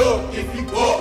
up if you up.